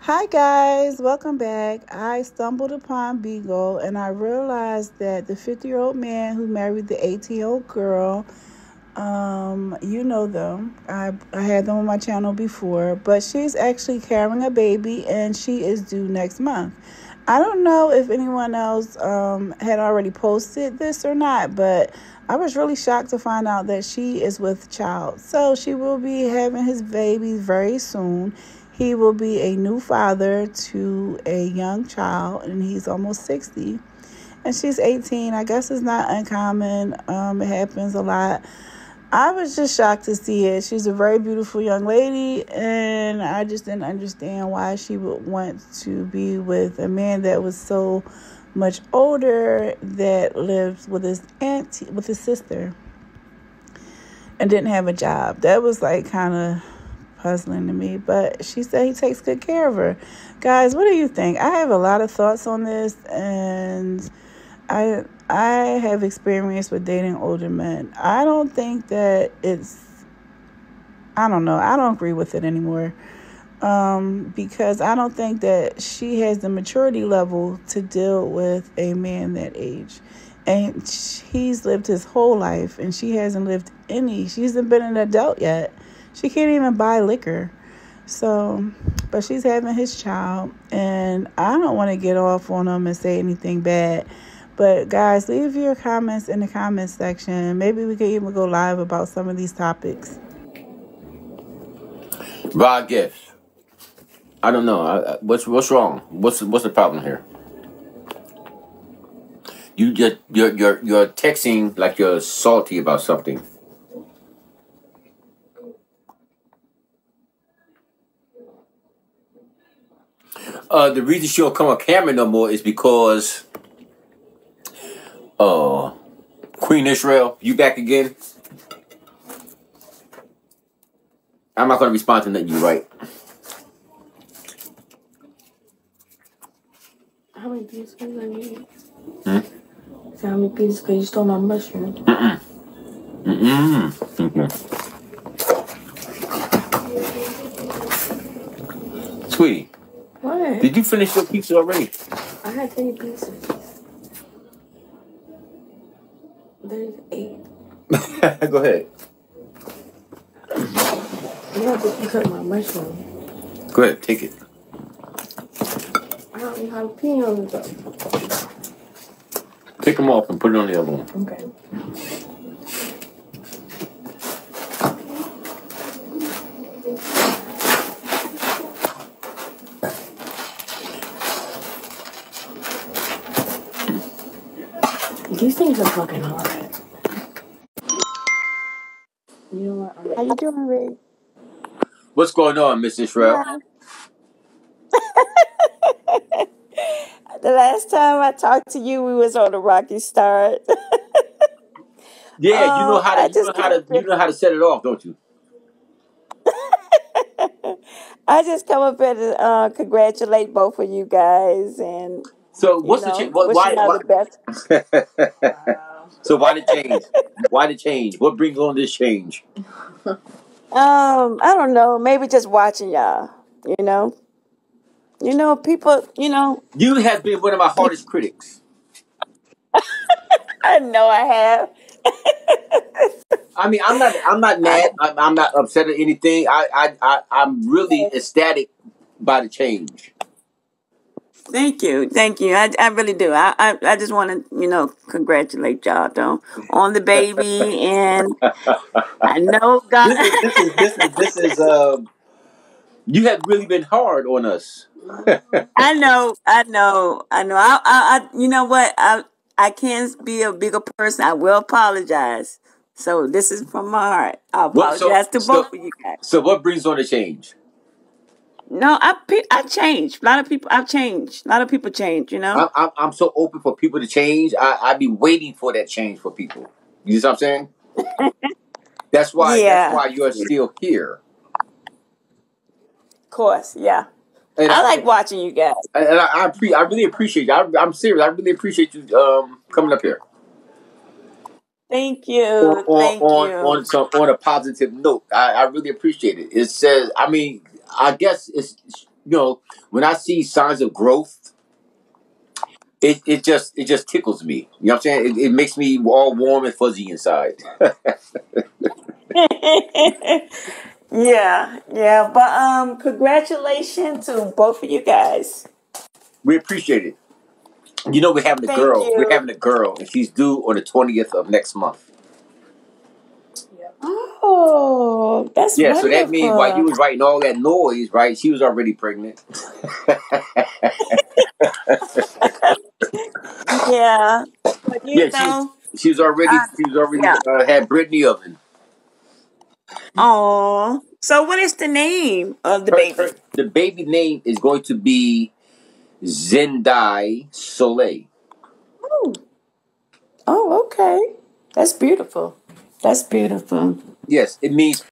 Hi guys, welcome back. I stumbled upon Bigo and I realized that the 50 year old man who married the 18 year old girl, um, you know them. I, I had them on my channel before, but she's actually carrying a baby and she is due next month. I don't know if anyone else um, had already posted this or not, but I was really shocked to find out that she is with child. So she will be having his baby very soon. He will be a new father to a young child, and he's almost 60. And she's 18. I guess it's not uncommon, um, it happens a lot. I was just shocked to see it. She's a very beautiful young lady, and I just didn't understand why she would want to be with a man that was so much older that lived with his auntie, with his sister, and didn't have a job. That was like kind of puzzling to me, but she said he takes good care of her. Guys, what do you think? I have a lot of thoughts on this, and I I have experience with dating older men. I don't think that it's. I don't know. I don't agree with it anymore. Um, because I don't think that she has the maturity level to deal with a man that age. And he's lived his whole life, and she hasn't lived any. She hasn't been an adult yet. She can't even buy liquor. So, but she's having his child, and I don't want to get off on him and say anything bad. But guys, leave your comments in the comments section. Maybe we could even go live about some of these topics. Rod gifts. I don't know. I, what's what's wrong? What's what's the problem here? You just you're you're you're texting like you're salty about something. Uh, the reason she don't come on camera no more is because uh Queen Israel, you back again? I'm not gonna respond to nothing you write. How many pieces are you Hmm? How many pieces because you stole my mushroom? Mm-mm. Mm-mm. Mm-mm. Sweetie, What? did you finish your pizza already? I had three pieces. There's eight. Go ahead. You have to cut my mushroom. Go ahead, take it. I don't know how to pee on it though. Take them off and put it on the other one. Okay. These things are fucking hard. You know what? How you doing, Ray? What's going on, Miss Israel? Hi. The last time I talked to you, we was on a rocky start. Yeah, you know um, how I to you know how to you know how to set it off, don't you? I just come up here to uh, congratulate both of you guys, and So you what's the change? know, What, wish why y'all the best. why? so why the change? Why the change? What brings on this change? Um, I don't know. Maybe just watching y'all. You know, you know, people. You know, You have been one of my hardest critics. I know I have. I mean, I'm not I'm not mad. I'm, I'm not upset at anything. I, I I I'm really ecstatic by the change. Thank you, thank you. I, I really do. I, I, I just want to, you know, congratulate y'all though on the baby, and I know God. This is this is this is this is um. You have really been hard on us. I know, I know, I know. I, I, I, you know what? I, I can't be a bigger person. I will apologize. So this is from my heart. I so apologize to so both of you guys. so what brings on the change? No, I, I changed. A lot of people, I've changed. A lot of people change. You know. I'm I'm, I'm so open for people to change. I I be waiting for that change for people. You know what I'm saying? That's why Yeah. that's why you're still here. of course. Yeah, And I I like watching you guys. and I I, pre- I really appreciate you. I, I'm serious. I really appreciate you um coming up here Thank on you, on thank on, you. on some on a positive note. I, I really appreciate it. It says I mean I guess it's you know, when I see signs of growth, it, it just it just tickles me. You know what I'm saying? It, it makes me all warm and fuzzy inside. yeah, yeah. But um, congratulations to both of you guys. we appreciate it. You know, we're having a Thank girl. We're having a girl, and she's due on the twentieth of next month. Oh, that's Yeah, so that means while you was writing all that noise, right? She was already pregnant. Yeah, but you yeah, she know, she was already she was already yeah. uh, had Brittany oven. Oh, so what is the name of the Her, baby? her, the baby name is going to be Zendai Soleil. Oh, oh, okay. That's beautiful. That's beautiful. Yes, it means